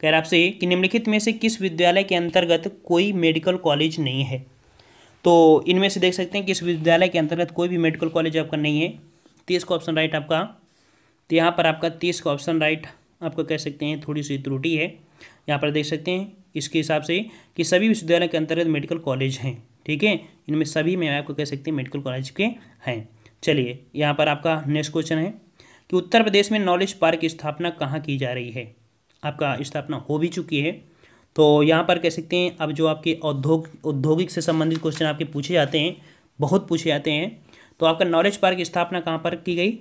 कह रहा आपसे कि निम्नलिखित में से किस विद्यालय के अंतर्गत कोई मेडिकल कॉलेज नहीं है? तो इनमें से देख सकते हैं कि इस विद्यालय के अंतर्गत कोई भी मेडिकल कॉलेज आपका नहीं है। तीस का ऑप्शन राइट आपका। तो यहाँ पर आपका तीस का ऑप्शन राइट आपको कह सकते हैं, थोड़ी सी त्रुटि है। यहाँ पर देख सकते हैं इसके हिसाब से कि सभी विश्वविद्यालय के अंतर्गत मेडिकल कॉलेज हैं, ठीक है? इनमें सभी में आपको कह सकते हैं मेडिकल कॉलेज के हैं। चलिए, यहाँ पर आपका नेक्स्ट क्वेश्चन है कि उत्तर प्रदेश में नॉलेज पार्क की स्थापना कहाँ की जा रही है? आपका स्थापना हो भी चुकी है। तो यहाँ पर कह सकते हैं, अब जो आपके औद्योग औद्योगिक से संबंधित क्वेश्चन आपके पूछे जाते हैं, बहुत पूछे जाते हैं। तो आपका नॉलेज पार्क स्थापना कहाँ पर की गई?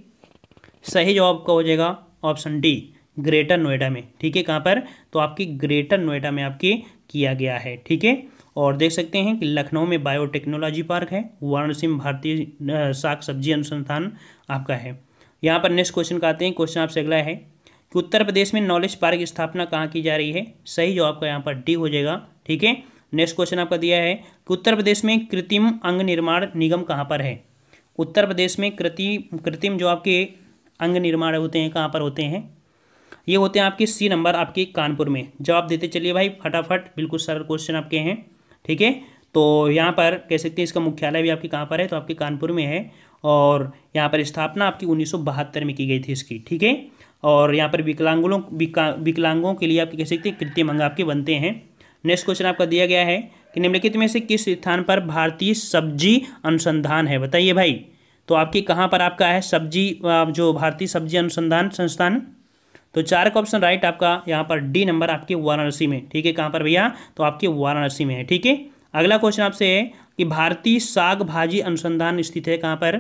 सही जवाब का हो जाएगा ऑप्शन डी ग्रेटर नोएडा में। ठीक है, कहाँ पर? तो आपकी ग्रेटर नोएडा में आपकी किया गया है। ठीक है, और देख सकते हैं कि लखनऊ में बायोटेक्नोलॉजी पार्क है वाराणसी में भारतीय साग सब्ज़ी अनुसंधान आपका है। यहाँ पर नेक्स्ट क्वेश्चन का आते हैं क्वेश्चन आपसे अगला है कि उत्तर प्रदेश में नॉलेज पार्क की स्थापना कहाँ की जा रही है? सही जवाब का यहाँ पर डी हो जाएगा, ठीक है? नेक्स्ट क्वेश्चन आपका दिया है, कि उत्तर प्रदेश में कृत्रिम अंग निर्माण निगम कहाँ पर है? उत्तर प्रदेश में कृति, कृत्रिम जो आपके अंग निर्माण होते हैं, कहाँ पर होते हैं? ये होते हैं आपके सी नंबर आपके कानपुर में। जवाब देते चलिए भाई, फटाफट, बिल्कुल सरल क्वेश्चन आपके हैं, ठीक है? तो यहाँ पर कह सकते हैं इसका मुख्यालय भी आपके कहाँ पर है? तो आपके कानपुर में है, और यहाँ पर स्थापना आपकी उन्नीस सौ बहत्तर में की गई थी इसकी, ठीक है? और यहाँ पर विकलांगों विकलांगों के लिए आप कह सकते हैं कृत्रिम अंग आपके बनते हैं। नेक्स्ट क्वेश्चन आपका दिया गया है कि निम्नलिखित में से किस स्थान पर भारतीय सब्ज़ी अनुसंधान है? बताइए भाई। तो आपकी कहाँ पर आपका है सब्ज़ी जो भारतीय सब्ज़ी अनुसंधान संस्थान? तो चार का ऑप्शन राइट आपका यहाँ पर डी नंबर आपके वाराणसी में। ठीक है, कहाँ पर भैया? तो आपके वाराणसी में है। ठीक है, अगला क्वेश्चन आपसे है कि भारतीय साग भाजी अनुसंधान स्थित है कहाँ पर?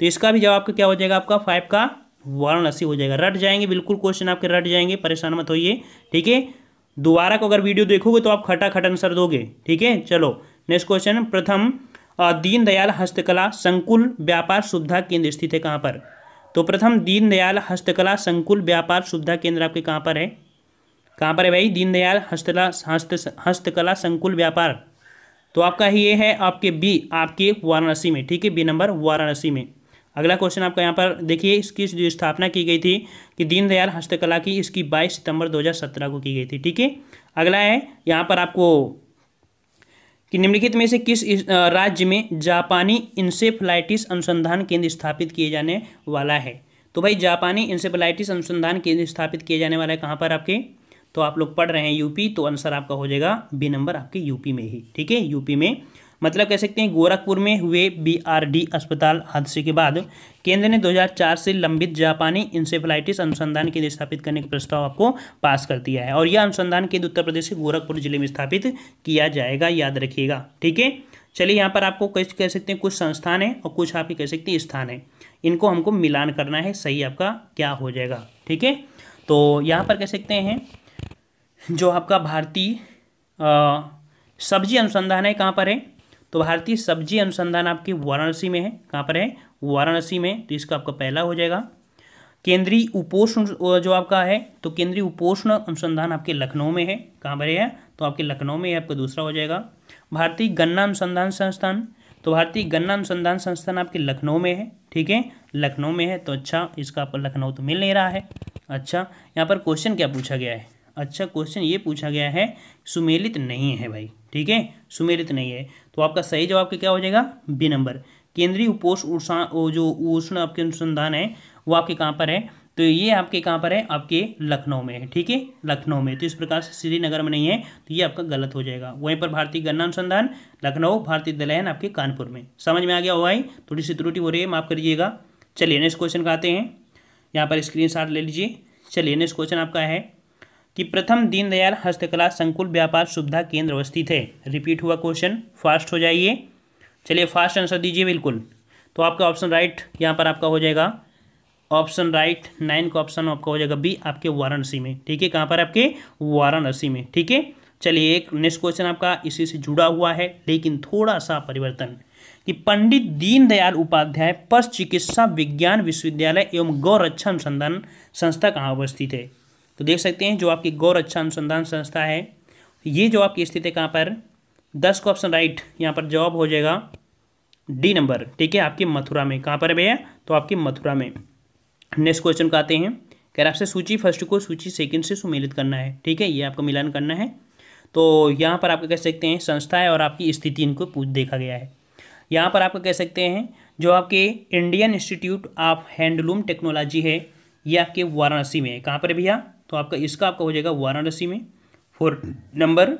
तो इसका भी जवाब आपका क्या हो जाएगा आपका? फाइव का वाराणसी हो जाएगा। रट जाएँगे, बिल्कुल क्वेश्चन आपके रट जाएँगे, परेशान मत होइए, ठीक है? दोबारा को अगर वीडियो देखोगे तो आप खटा खट आंसर दोगे, ठीक है? चलो नेक्स्ट क्वेश्चन प्रथम दीनदयाल हस्तकला संकुल व्यापार सुविधा केंद्र स्थित है कहाँ पर? तो प्रथम, दीनदयाल हस्तकला संकुल व्यापार सुविधा केंद्र आपके कहाँ पर है? कहाँ पर है भाई? दीनदयाल हस्तकला हस्त, हस्तकला संकुल व्यापार। तो आपका ये है आपके बी, आपके वाराणसी में, ठीक है? बी नंबर वाराणसी में। अगला क्वेश्चन आपका यहाँ पर, देखिए, इसकी जो स्थापना की गई थी कि दीनदयाल हस्तकला की इसकी 22 सितंबर 2017 को की गई थी, ठीक है? अगला है, यहाँ पर आपको कि निम्नलिखित में से किस राज्य में जापानी इंसेफ्लाइटिस अनुसंधान केंद्र स्थापित किए जाने वाला है? तो भाई, जापानी इंसेफ्लाइटिस अनुसंधान केंद्र स्थापित किए जाने वाला है कहाँ पर आपके? तो आप लोग पढ़ रहे हैं यूपी तो आंसर आपका हो जाएगा बी नंबर आपके यूपी में ही, ठीक है? यूपी में। मतलब कह सकते हैं गोरखपुर में हुए बीआरडी अस्पताल हादसे के बाद केंद्र ने 2004 से लंबित जापानी इंसेफ्लाइटिस अनुसंधान केंद्र स्थापित करने का प्रस्ताव आपको पास कर दिया है और यह अनुसंधान केंद्र उत्तर प्रदेश के गोरखपुर ज़िले में स्थापित किया जाएगा, याद रखिएगा, ठीक है? चलिए यहाँ पर आपको कह कह सकते हैं कुछ संस्थान है और कुछ आपके कह सकते हैं स्थान है। इनको हमको मिलान करना है, सही आपका क्या हो जाएगा, ठीक है? तो यहाँ पर कह सकते हैं जो आपका भारतीय सब्ज़ी अनुसंधान है कहाँ पर है? तो भारतीय सब्ज़ी अनुसंधान आपकी वाराणसी में है। कहाँ पर है? वाराणसी में। तो इसका आपका पहला हो जाएगा। केंद्रीय उपोषण जो आपका है तो केंद्रीय उपोषण अनुसंधान आपके लखनऊ में है। कहाँ पर है तो आपके लखनऊ में आपका दूसरा हो जाएगा। भारतीय गन्ना अनुसंधान संस्थान। तो भारतीय गन्ना अनुसंधान संस्थान आपके लखनऊ में है। ठीक है? लखनऊ में है। तो अच्छा इसका आपको लखनऊ तो मिल नहीं रहा है। अच्छा यहाँ पर क्वेश्चन क्या पूछा गया है? अच्छा क्वेश्चन ये पूछा गया है, सुमेलित नहीं है भाई। ठीक है? सुमेलित नहीं है। तो आपका सही जवाब क्या हो जाएगा? B number. केंद्रीय उपोष जो उष्ण आपके अनुसंधान है, वो आपके कहाँ पर है? तो ये आपके कहाँ पर है? आपके लखनऊ में है, ठीक है? लखनऊ में। तो इस प्रकार से श्रीनगर में नहीं है तो ये आपका गलत हो जाएगा। वहीं पर भारतीय गन्ना अनुसंधान, लखनऊ, भारतीय दलहन आपके कानपुर में। समझ में आ गया हुआ थोड़ी सी त्रुटि हो रही है, माफ़ करिएगा। चलिए नेक्स्ट क्वेश्चन का आते हैं। यहाँ पर स्क्रीन ले लीजिए। चलिए नेक्स्ट क्वेश्चन आपका है। कि प्रथम दीनदयाल हस्तकला संकुल व्यापार सुविधा केंद्र अवस्थित है। रिपीट हुआ क्वेश्चन फास्ट हो जाइए। चलिए फास्ट आंसर दीजिए बिल्कुल। तो आपका ऑप्शन राइट यहाँ पर आपका हो जाएगा। ऑप्शन राइट नाइन का ऑप्शन आपका हो जाएगा बी आपके वाराणसी में। ठीक है, कहाँ पर आपके? वाराणसी में। ठीक है, चलिए एक नेक्स्ट क्वेश्चन आपका इसी से जुड़ा हुआ है, लेकिन थोड़ा सा परिवर्तन। कि पंडित दीनदयाल उपाध्याय पश्च चिकित्सा विज्ञान विश्वविद्यालय एवं गौ रक्षा अनुसंधान संस्था कहाँ अवस्थित है? तो देख सकते हैं जो आपकी गौर अच्छा अनुसंधान संस्था है। ये जो आपकी स्थिति है कहाँ पर? दस का ऑप्शन राइट यहाँ पर जवाब हो जाएगा डी नंबर। ठीक है, आपकी मथुरा में। कहाँ पर भैया? तो आपकी मथुरा में। नेक्स्ट क्वेश्चन का आते हैं। कह रहा आपसे सूची फ़र्स्ट को सूची सेकंड से सुमेलित करना है। ठीक है, ये आपको मिलान करना है। तो यहाँ पर आप कह सकते हैं संस्था है और आपकी स्थिति इनको पूछ देखा गया है। यहाँ पर आप कह सकते हैं जो आपके Indian institute of handloom technology है, ये आपके वाराणसी में है। कहाँ पर भैया? तो आपका इसका आपका हो जाएगा वाराणसी में। फोर, नंबर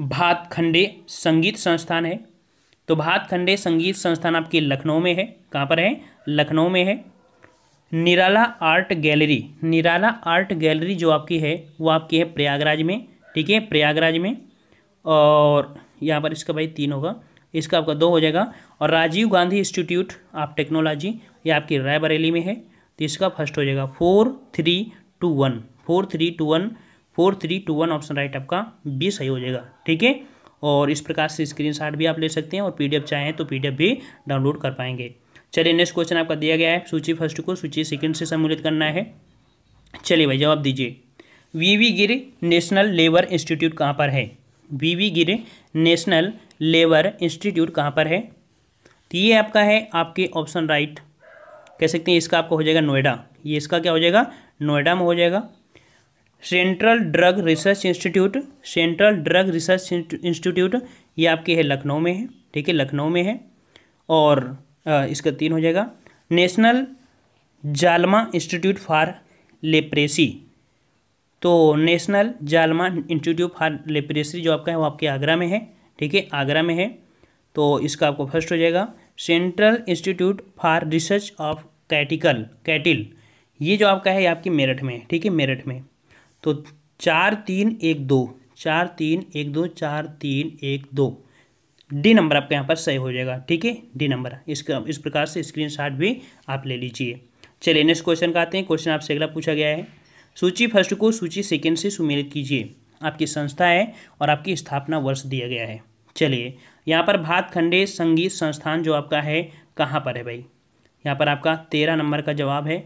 भातखंडे संगीत संस्थान है। तो भातखंडे संगीत संस्थान आपके लखनऊ में है। कहाँ पर है? लखनऊ में है। Nirala art gallery, Nirala art gallery जो आपकी है, वो आपकी है प्रयागराज में, ठीक है? प्रयागराज में। और यहाँ पर इसका भाई तीन होगा। इसका आपका दो हो जाएगा। और Rajiv Gandhi institute of technology, ये आपकी रायबरेली में है। तो इसका फ़र्स्ट हो जाएगा। Four, three, two, one. Four three two one, four three two one option right आपका बी सही हो जाएगा, ठीक है? और इस प्रकार से स्क्रीन भी आप ले सकते हैं और पीडीएफ चाहें तो पीडीएफ भी डाउनलोड कर पाएँगे। चलिए नेक्स्ट क्वेश्चन आपका दिया गया है, सूची फ़र्स्ट को सूची सेकंड से सम्मिलित करना है। चलिए भाई, जवाब दीजिए। V V Giri national labour institute कहाँ पर है? V V Giri national labour institute कहाँ पर है? तो ये आपका है आपके ऑप्शन राइट कह सकते हैं इसका आपका हो जाएगा नोएडा। ये इसका क्या हो जाएगा? नोएडा में हो जाएगा। Central drug research institute, central drug research institute, ये आपके है लखनऊ में है, ठीक है, लखनऊ में है। और इसका तीन हो जाएगा। National Jalma institute for leprosy. तो national Jalma institute for leprosy जो आपका है, वो आपके आगरा में है, ठीक है, आगरा में है। तो इसका आपको फ़र्स्ट हो जाएगा। Central institute for research of कैटिकल, cattle. ये जो आपका है, ये आपकी मेरठ में ठीक है, मेरठ में। तो चार तीन एक दो, चार तीन एक दो, चार तीन एक दो। डी नंबर आपका यहाँ पर सही हो जाएगा, ठीक है? डी नंबर इसका, इस प्रकार से स्क्रीन शॉट भी आप ले लीजिए। चलिए नेक्स्ट क्वेश्चन का आते हैं। क्वेश्चन आपसे अगला पूछा गया है। सूची फ़र्स्ट को सूची सेकेंड से सुमेलित कीजिए। आपकी संस्था है और आपकी स्थापना वर्ष दिया गया है। चलिए, यहाँ पर भातखंडे संगीत संस्थान जो आपका है, कहाँ पर है भाई? यहाँ पर आपका तेरह नंबर का जवाब है,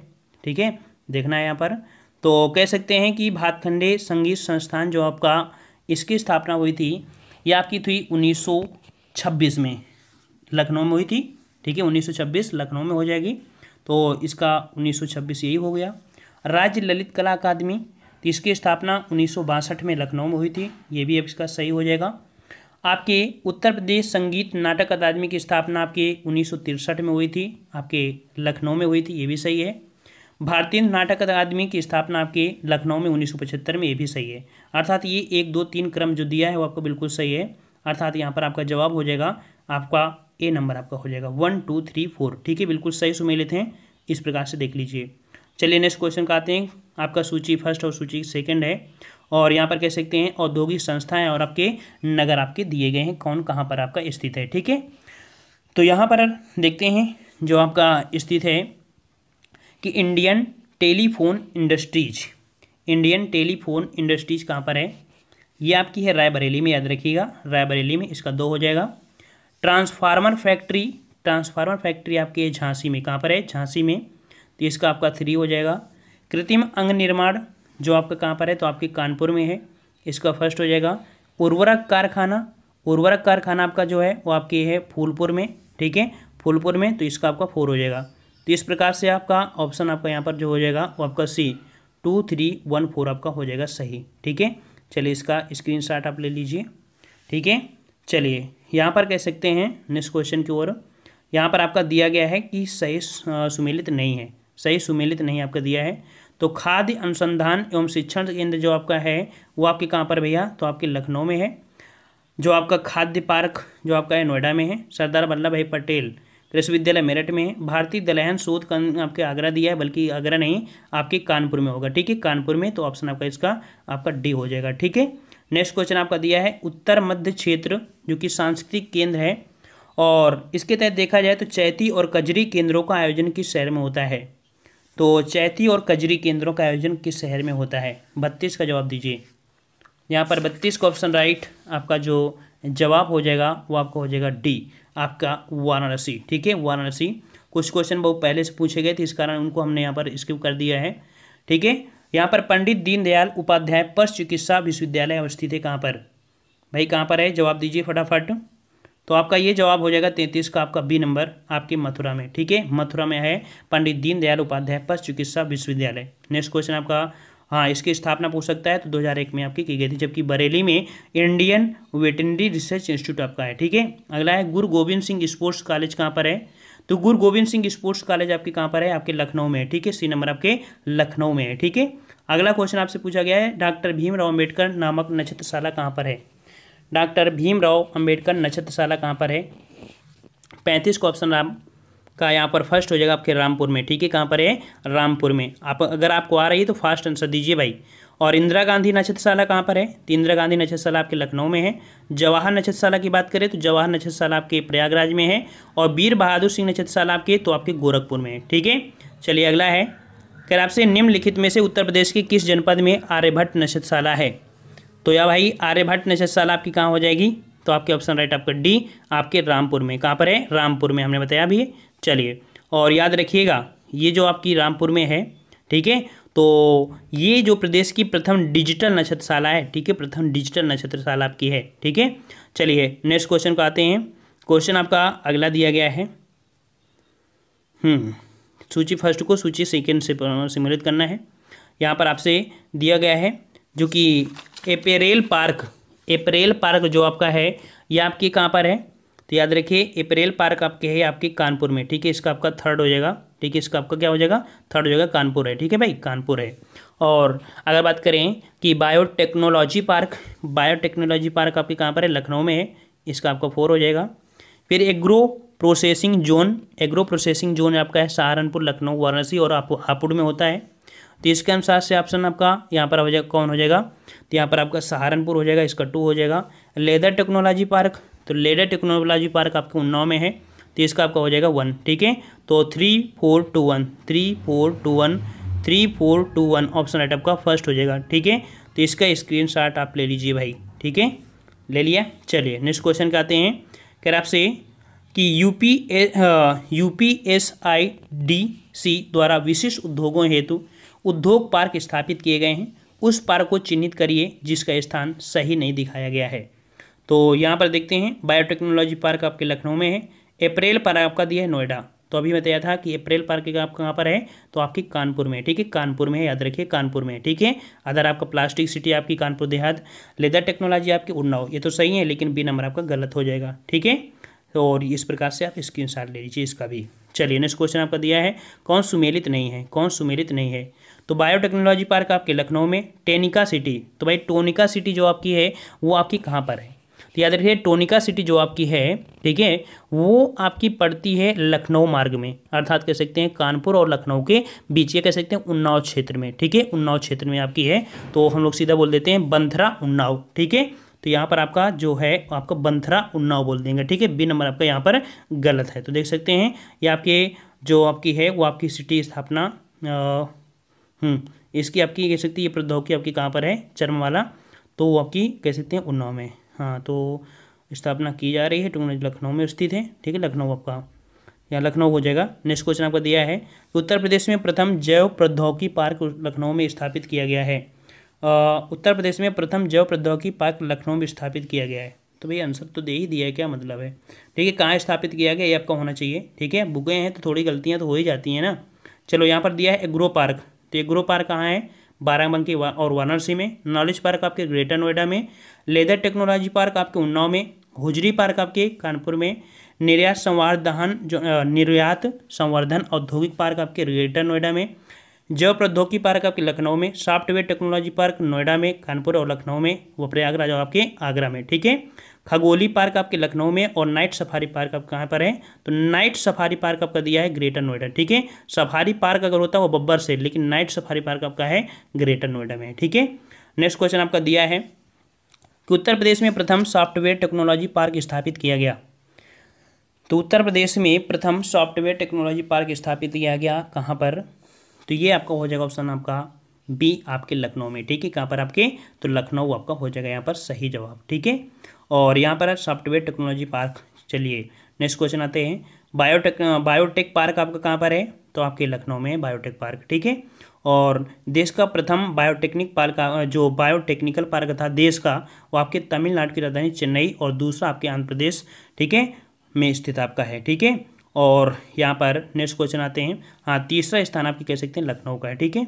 ठीक है? देखना है यहाँ पर। तो कह सकते हैं कि भातखंडे संगीत संस्थान जो आपका इसकी स्थापना हुई थी ये आपकी थी 1926 में। लखनऊ में हुई थी, ठीक है 1926 लखनऊ में हो जाएगी। तो इसका 1926 यही हो गया। राज्य ललित कला अकादमी तो इसकी स्थापना उन्नीस सौ बासठ में लखनऊ में हुई थी, ये भी अब इसका सही हो जाएगा। आपके उत्तर प्रदेश संगीत नाटक अकादमी की स्थापना आपके उन्नीस में हुई थी, आपके लखनऊ में हुई थी, ये भी सही है। भारतीय नाटक अकादमी की स्थापना आपके लखनऊ में उन्नीस सौ पचहत्तर में, ये भी सही है। अर्थात ये एक दो तीन क्रम जो दिया है वो आपको बिल्कुल सही है। अर्थात यहाँ पर आपका जवाब हो जाएगा, आपका ए नंबर आपका हो जाएगा। One, two, three, four. ठीक है, बिल्कुल सही सुमेलित हैं। इस प्रकार से देख लीजिए। चलिए नेक्स्ट क्वेश्चन का आते हैं। आपका सूची फ़र्स्ट और सूची सेकंड है और यहाँ पर कह सकते हैं औद्योगिक संस्थाएँ और आपके नगर आपके दिए गए हैं। कौन कहाँ पर आपका स्थित है? ठीक है तो यहाँ पर देखते हैं जो आपका स्थित है। कि Indian telephone industries Indian telephone industries कहाँ पर है? ये आपकी है रायबरेली में, याद रखिएगा। रायबरेली में इसका दो हो जाएगा। ट्रांसफार्मर फैक्ट्री ट्रांसफार्मर फैक्ट्री आपके झांसी में कहाँ पर है? झांसी में। तो इसका आपका थ्री हो जाएगा। कृत्रिम अंग निर्माण जो आपका कहाँ पर है? तो आपके कानपुर में है। इसका फ़र्स्ट हो जाएगा। उर्वरक कारखाना उर्वरक कारखाना आपका जो है, वो आपके है फूलपुर में, ठीक है? फूलपुर में तो इसका आपका फोर हो जाएगा। तो इस प्रकार से आपका ऑप्शन आपका यहाँ पर जो हो जाएगा, वो आपका C two three one four आपका हो जाएगा सही। ठीक है? चलिए इसका स्क्रीनशॉट आप ले लीजिए। ठीक है? चलिए, यहाँ पर कह सकते हैं नेक्स्ट क्वेश्चन की ओर। यहाँ पर आपका दिया गया है कि सही सुमेलित नहीं है। सही, सुमेलित नहीं आपका दिया है। तो खाद्य अनुसंधान एवं शिक्षण केंद्र जो आपका है, वो आपके कहाँ पर भैया? तो आपके लखनऊ में है। जो आपका खाद्य पार्क, जो आपका है, नोएडा में है। सरदार वल्लभ भाई पटेल कृषि विद्यालय मेरठ में भारतीय दलहन शोध आपके आगरा दिया है, बल्कि आगरा नहीं, आपके कानपुर में होगा। ठीक है, कानपुर में तो ऑप्शन आपका इसका, आपका डी हो जाएगा। ठीक है नेक्स्ट क्वेश्चन आपका दिया है, उत्तर मध्य क्षेत्र, जो कि सांस्कृतिक केंद्र है, और इसके तहत देखा जाए तो चैती और कजरी केंद्रों का आयोजन किस शहर में होता है? तो चैती और कजरी केंद्रों का आयोजन किस शहर में होता है? बत्तीस का जवाब दीजिए। यहाँ पर बत्तीस का ऑप्शन राइट आपका जो जवाब हो जाएगा, वो आपका हो जाएगा डी आपका वाराणसी, ठीक है? वाराणसी। कुछ क्वेश्चन बहुत पहले से पूछे गए थे, इस कारण उनको हमने यहाँ पर स्किप कर दिया है, ठीक है? यहाँ पर पंडित दीनदयाल उपाध्याय पश्च चिकित्सा विश्वविद्यालय अवस्थित है कहाँ पर? भाई, कहाँ पर है? जवाब दीजिए फटाफट। तो आपका ये जवाब हो जाएगा तैंतीस का, आपका बी नंबर आपकी मथुरा में, ठीक है? मथुरा में है पंडित दीनदयाल उपाध्याय पश्च चिकित्सा विश्वविद्यालय। नेक्स्ट क्वेश्चन आपका हाँ इसकी स्थापना पूछ सकता है। तो 2001 में आपकी की गई थी, जबकि बरेली में इंडियन वेटनरी रिसर्च इंस्टीट्यूट आपका है, ठीक है? अगला है, गुरु गोविंद सिंह स्पोर्ट्स कॉलेज कहाँ पर है? तो गुरु गोविंद सिंह स्पोर्ट्स कॉलेज आपके कहाँ पर है? आपके लखनऊ में है, ठीक है? सी नंबर आपके लखनऊ में है, ठीक है? अगला क्वेश्चन आपसे पूछा गया है, डॉक्टर भीमराव अंबेडकर नामक नक्षत्रशाला कहाँ पर है? डॉक्टर भीमराव अंबेडकर नक्षत्रशाला कहाँ पर है? पैंतीस को ऑप्शन राम का यहाँ पर फ़र्स्ट हो जाएगा आपके रामपुर में। ठीक है, कहाँ पर है? रामपुर में। आप अगर आपको आ रही है तो फास्ट आंसर दीजिए भाई। और इंदिरा गांधी नक्षत्रशाला कहाँ पर है? तो इंदिरा गांधी नक्षत्रशाला आपके लखनऊ में है। जवाहर नक्षत्रशाला की बात करें तो जवाहर नक्षत्रशाला आपके प्रयागराज में है। और वीर बहादुर सिंह नक्षत्रशाला आपके तो आपके गोरखपुर में है। ठीक है? चलिए, अगला है। कर आपसे निम्नलिखित में से उत्तर प्रदेश के किस जनपद में आर्यभट्ट नक्षत्रशाला है? तो या भाई, आर्यभट्ट नक्षत्रशाला आपकी कहाँ हो जाएगी? तो आपके ऑप्शन राइट आपका डी आपके रामपुर में। कहाँ पर है? रामपुर में, हमने बताया भी चलिए, और याद रखिएगा, ये जो आपकी रामपुर में है, ठीक है? तो ये जो प्रदेश की प्रथम डिजिटल नक्षत्रशाला है, ठीक है? प्रथम डिजिटल नक्षत्रशाला आपकी है, ठीक है? चलिए, नेक्स्ट क्वेश्चन को आते हैं। क्वेश्चन आपका अगला दिया गया है। हम्म सूची फ़र्स्ट को सूची सेकेंड से सम्मिलित करना है। यहाँ पर आपसे दिया गया है, जो कि एपेरेल पार्क एप्रेल पार्क जो आपका है, ये आपके कहाँ पर है? तो याद रखिए, अप्रैल पार्क आपके है आपके कानपुर में, ठीक है? इसका आपका थर्ड हो जाएगा, ठीक है? इसका आपका क्या हो जाएगा? थर्ड हो जाएगा कानपुर है, ठीक है भाई? कानपुर है। और अगर बात करें कि बायोटेक्नोलॉजी पार्क बायोटेक्नोलॉजी पार्क आपके कहाँ पर है? लखनऊ में है, इसका आपका फोर हो जाएगा। फिर agro processing zone agro processing zone आपका है सहारनपुर, लखनऊ, वाराणसी और हापुड़ में होता है। तो इसके अनुसार से ऑप्शन आपका यहाँ पर हो जाएगा, कौन हो जाएगा? तो यहाँ पर आपका सहारनपुर हो जाएगा, इसका टू हो जाएगा। लेदर टेक्नोलॉजी पार्क तो लेडर टेक्नोलॉजी पार्क आपके उन्नाव में है तो इसका आपका हो जाएगा वन, ठीक है? तो three four two one three four two one three four two one option right आपका फ़र्स्ट हो जाएगा, ठीक है? तो इसका स्क्रीन शॉट आप ले लीजिए भाई, ठीक है? ले लिया? चलिए नेक्स्ट क्वेश्चन के आते हैं। कह आपसे कि U P A U P S I D C द्वारा विशिष्ट उद्योगों हेतु उद्योग पार्क स्थापित किए गए हैं। उस पार्क को चिन्हित करिए, जिसका स्थान सही नहीं दिखाया गया है। तो यहाँ पर देखते हैं, बायोटेक्नोलॉजी पार्क आपके लखनऊ में है। अप्रैल पार्क आपका दिया है नोएडा। तो अभी बताया था कि अप्रैल पार्क का आप कहाँ पर है? तो आपकी कानपुर में ठीक है? कानपुर में है, याद रखिए, कानपुर में ठीक है? अदर आपका प्लास्टिक सिटी आपकी कानपुर देहात। लेदर टेक्नोलॉजी आपकी उन्नाव, ये तो सही है, लेकिन बी नंबर आपका गलत हो जाएगा, ठीक है? तो और इस प्रकार से आप स्क्रीन शॉट ले लीजिए, इसका भी। चलिए नेक्स्ट क्वेश्चन आपका दिया है, कौन सुमेलित नहीं है? कौन सुमेलित नहीं है? तो बायोटेक्नोलॉजी पार्क आपके लखनऊ में, टेनिका सिटी। तो भाई टोनिका सिटी जो आपकी है, वो आपकी कहाँ पर है? तो याद रखिए टोनिका सिटी जो आपकी है ठीक है वो आपकी पड़ती है लखनऊ मार्ग में। अर्थात कह सकते हैं कानपुर और लखनऊ के बीच ये कह सकते हैं उन्नाव क्षेत्र में ठीक है उन्नाव क्षेत्र में आपकी है। तो हम लोग सीधा बोल देते हैं बंथरा उन्नाव ठीक है? तो यहाँ पर आपका जो है आपका बंथरा उन्नाव बोल देंगे ठीक है? बी नंबर आपका यहाँ पर गलत है। तो देख सकते हैं ये आपके जो आपकी है वो आपकी सिटी स्थापना हम्म, इसकी आपकी कह सकती है प्रौद्योगिकी आपकी कहाँ पर है? चर्म वाला तो वो आपकी कह सकते हैं उन्नाव में। हाँ तो स्थापना की जा रही है। टेक्नोलॉजी लखनऊ में स्थित है, ठीक है? लखनऊ आपका यहाँ लखनऊ हो जाएगा। नेक्स्ट क्वेश्चन आपका दिया है, उत्तर प्रदेश में प्रथम जैव प्रौद्योगिकी पार्क लखनऊ में स्थापित किया गया है। उत्तर प्रदेश में प्रथम जैव प्रौद्योगिकी पार्क लखनऊ में स्थापित किया गया है। तो भाई आंसर तो दे ही दिया है, क्या मतलब है? ठीक है, कहाँ स्थापित किया गया, ये आपका होना चाहिए, ठीक है? बुके हैं तो थोड़ी गलतियाँ तो हो ही जाती हैं ना। चलो, यहाँ पर दिया है एग्रो पार्क। तो एग्रो पार्क कहाँ है? बाराबंकी और वाराणसी में। नॉलेज पार्क आपके ग्रेटर नोएडा में। लेदर टेक्नोलॉजी पार्क आपके उन्नाव में, हुजरी पार्क आपके कानपुर में, निर्यात संवर्धन जो निर्यात संवर्धन औद्योगिक पार्क आपके ग्रेटर नोएडा में, जैव प्रौद्योगिकी पार्क आपके लखनऊ में, सॉफ्टवेयर टेक्नोलॉजी पार्क नोएडा में, कानपुर और लखनऊ में, वो प्रयागराज और आपके आगरा में, ठीक है? खगोली पार्क आपके लखनऊ में और नाइट सफारी पार्क आप कहाँ पर है? तो नाइट सफारी पार्क आपका दिया है ग्रेटर नोएडा, ठीक है? सफारी पार्क अगर होता है वो बब्बर से, लेकिन नाइट सफारी पार्क आपका है ग्रेटर नोएडा में, ठीक है? नेक्स्ट क्वेश्चन आपका दिया है उत्तर प्रदेश में प्रथम सॉफ्टवेयर टेक्नोलॉजी पार्क स्थापित किया गया। तो उत्तर प्रदेश में प्रथम सॉफ्टवेयर टेक्नोलॉजी पार्क स्थापित किया गया कहाँ पर? तो ये आपका हो जाएगा ऑप्शन आपका बी आपके लखनऊ में, ठीक है? कहाँ पर आपके? तो लखनऊ आपका हो जाएगा यहाँ पर सही जवाब, ठीक है? और यहाँ पर सॉफ्टवेयर टेक्नोलॉजी पार्क, चलिए नेक्स्ट क्वेश्चन आते हैं। बायोटेक बायोटेक पार्क आपका कहाँ पर है? तो आपके लखनऊ में बायोटेक पार्क, ठीक है? और देश का प्रथम बायोटेक्निक पार्क जो बायोटेक्निकल पार्क था देश का, वो आपके तमिलनाडु की राजधानी चेन्नई और दूसरा आपके आंध्र प्रदेश, ठीक है, में स्थित आपका है, ठीक है। और यहाँ पर नेक्स्ट क्वेश्चन आते हैं। हाँ तीसरा स्थान आपकी कह सकते हैं लखनऊ का है, ठीक है।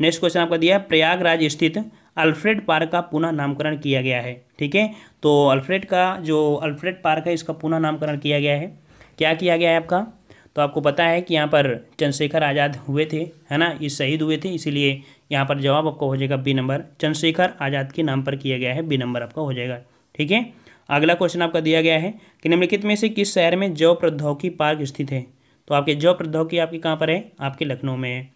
नेक्स्ट क्वेश्चन आपका दिया है, प्रयागराज स्थित अल्फ्रेड पार्क का पुनः नामकरण किया गया है, ठीक है। तो अल्फ्रेड का, जो अल्फ्रेड पार्क है, इसका पुनः नामकरण किया गया है। क्या किया गया है आपका? तो आपको पता है कि यहाँ पर चंद्रशेखर आज़ाद हुए थे, है ना? ये शहीद हुए थे, इसीलिए यहाँ पर जवाब आपका हो जाएगा बी नंबर। चंद्रशेखर आज़ाद के नाम पर किया गया है, बी नंबर आपका हो जाएगा, ठीक है? अगला क्वेश्चन आपका दिया गया है कि निम्नलिखित में से किस शहर में जौ प्रौद्योगिकी पार्क स्थित है? तो आपके जौ प्रौद्योगिकी आपके कहाँ पर है? आपके लखनऊ में है।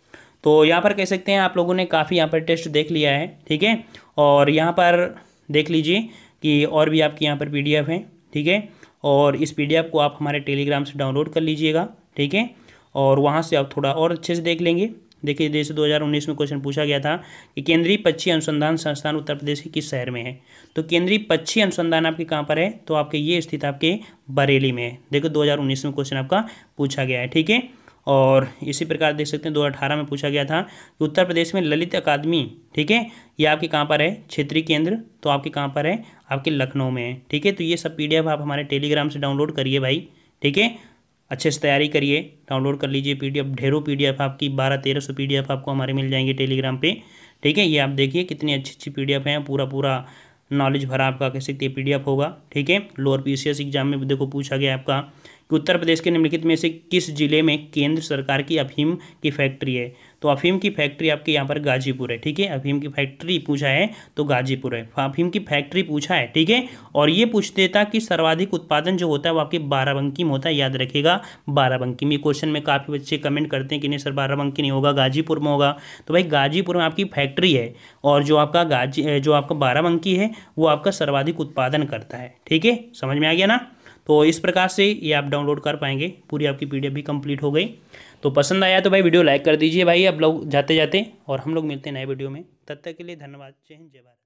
तो यहाँ पर कह सकते हैं आप लोगों ने काफ़ी यहाँ पर टेस्ट देख लिया है, ठीक है? और यहाँ पर देख लीजिए कि और भी आपकी यहाँ पर पी है, ठीक है? और इस पीडीएफ को आप हमारे टेलीग्राम से डाउनलोड कर लीजिएगा। ठीक है? और वहाँ से आप थोड़ा और अच्छे से देख लेंगे। देखिए, जैसे 2019 में क्वेश्चन पूछा गया था कि केंद्रीय पक्षी अनुसंधान संस्थान उत्तर प्रदेश के किस शहर में है? तो केंद्रीय पक्षी अनुसंधान आपके कहाँ पर है? तो आपके ये स्थित आपके बरेली में है। देखो 2019 में क्वेश्चन आपका पूछा गया है, ठीक है? और इसी प्रकार देख सकते हैं, दो हज़ार अठारह में पूछा गया था कि उत्तर प्रदेश में ललित अकादमी, ठीक है? ये आपके कहाँ पर है? क्षेत्रीय केंद्र। तो आपके कहाँ पर है? आपके लखनऊ में है, ठीक है? तो ये सब पीडीएफ आप हमारे टेलीग्राम से डाउनलोड करिए भाई, ठीक है? अच्छे से तैयारी करिए डाउनलोड कर लीजिए पीडीएफ ढेरों पीडीएफ आपकी बारह तेरह सौ पीडीएफ आपको हमारे मिल जाएँगे टेलीग्राम पे। ठीक है, ये आप देखिए कितनी अच्छी अच्छी पीडीएफ हैं पूरा पूरा नॉलेज भरा आपका कह सकते पीडीएफ होगा। ठीक है लोअर पीसीएस एग्ज़ाम में देखो पूछा गया आपका कि उत्तर प्रदेश के निम्नलिखित में से किस ज़िले में केंद्र सरकार की अफीम की फैक्ट्री है? तो अफीम की फैक्ट्री आपके यहाँ पर गाजीपुर है, ठीक है? अफीम की फैक्ट्री पूछा है तो गाजीपुर है। अफीम की फैक्ट्री पूछा है, ठीक है? और ये पूछ देता कि सर्वाधिक उत्पादन जो होता है वो आपके बाराबंकी में होता है, याद रखेगा बाराबंकी में क्वेश्चन में काफ़ी बच्चे कमेंट करते हैं कि नहीं सर बाराबंकी नहीं होगा, गाजीपुर में होगा। तो भाई गाजीपुर में आपकी फैक्ट्री है और जो आपका गाजी, जो आपका बाराबंकी है वो आपका सर्वाधिक उत्पादन करता है, ठीक है? समझ में आ गया ना? तो इस प्रकार से ये आप डाउनलोड कर पाएँगे। पूरी आपकी पीडीएफ भी कंप्लीट हो गई। तो पसंद आया तो भाई वीडियो लाइक कर दीजिए भाई। आप लोग जाते जाते और हम लोग मिलते हैं नए वीडियो में। तब तक के लिए धन्यवाद। जय हिंद, जय भारत।